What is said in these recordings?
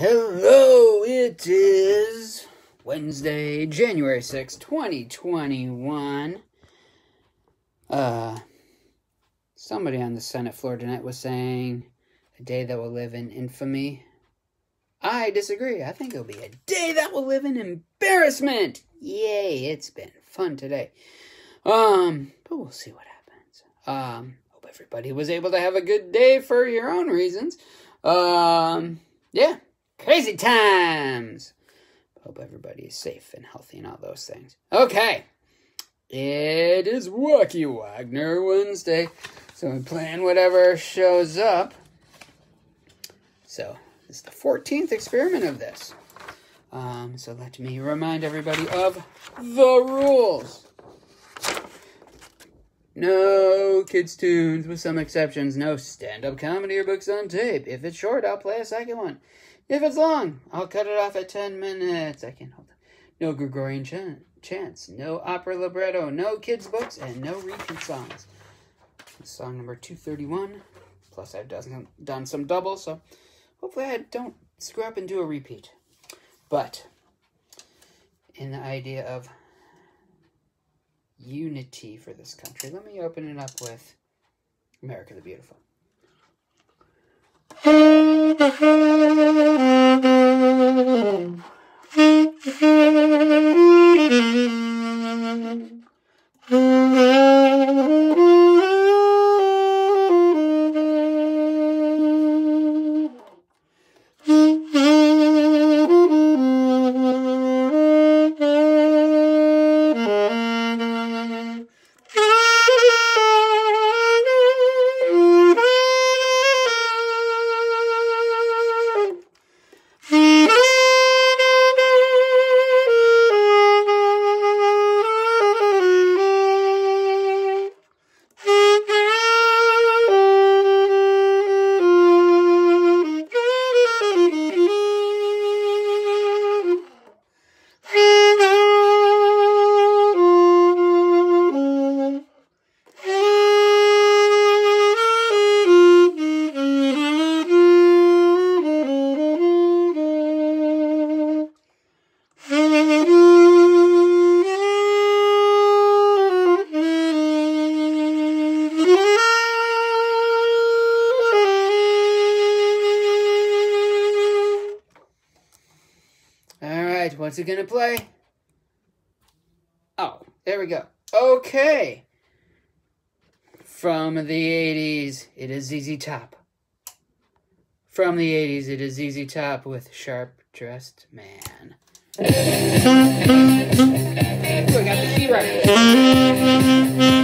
Hello, it is Wednesday, January sixth, 2021. Uh, somebody on the Senate floor tonight was saying a day that will live in infamy. I disagree. I think it'll be a day that will live in embarrassment. Yay, it's been fun today. Um, but we'll see what happens. Um, hope everybody was able to have a good day for your own reasons. Um, yeah, crazy times. Hope everybody is safe and healthy and all those things. Okay. It is Wacky Wagner Wednesday. So we're playing whatever shows up. So this is the 14th experiment of this. Um, so let me remind everybody of the rules. No kids' tunes, with some exceptions. No stand up comedy or books on tape. If it's short, I'll play a second one. If it's long, I'll cut it off at 10 minutes. I can't hold it. No Gregorian chan- chants. No opera libretto. No kids' books. And no repeat songs. Song number 231. Plus, I've done, done some doubles, so hopefully I don't screw up and do a repeat. But, in the idea of unity for this country. Let me open it up with America the Beautiful. Right, what's it gonna play? Oh, there we go. Okay. From the 80s, it is ZZ Top. From the 80s, it is ZZ Top with Sharp Dressed Man. Ooh, I got the key right.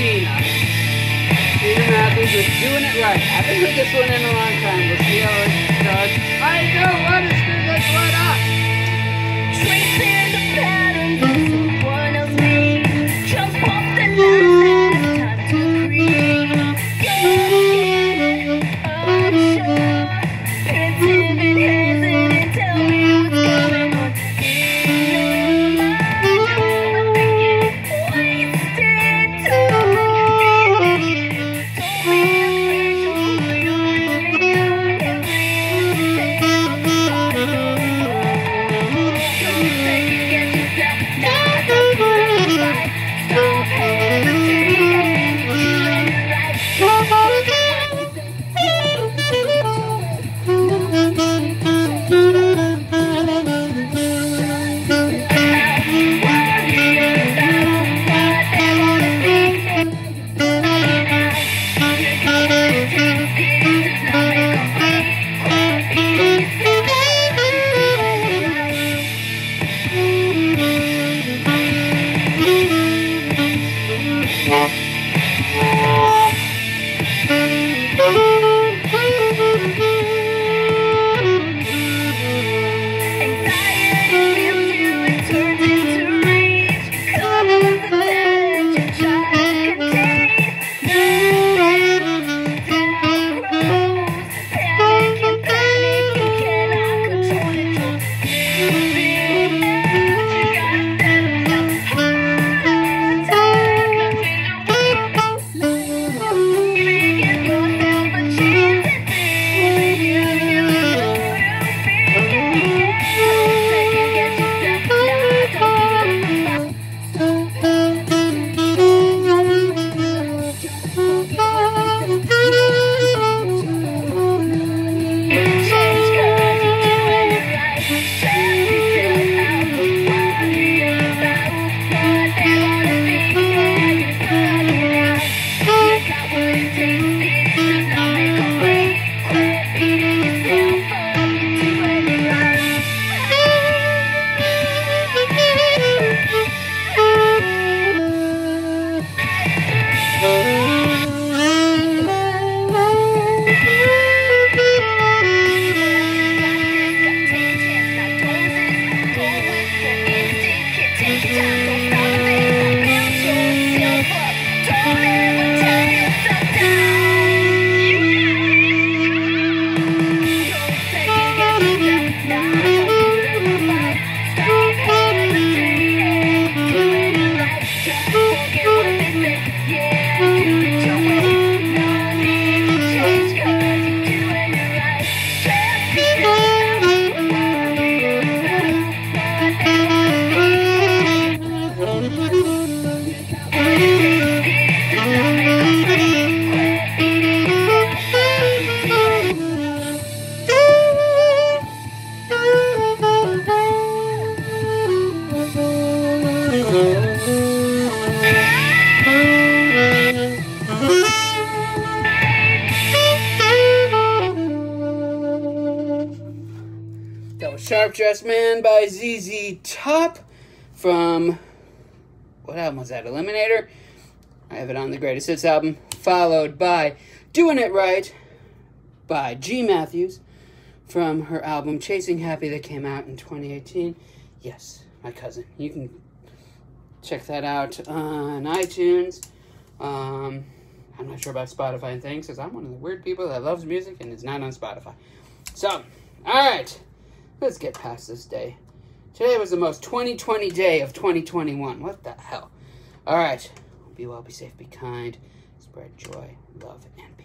Argentina. Matthews is doing it right. I haven't heard this one in a long time. We'll see how it does. I don't oh, want to screw this one up. Tracy That was Sharp Dressed Man by ZZ Top from what album was that? Eliminator. I have it on the Greatest Hits album, followed by Doing It Right by G Matthews from her album Chasing Happy that came out in 2018. Yes, my cousin. You can check that out on iTunes. Um, I'm not sure about Spotify and things because I'm one of the weird people that loves music and is not on Spotify. So, all right, let's get past this day. Today was the most 2020 day of 2021. What the hell? All right, be well, be safe, be kind, spread joy, love, and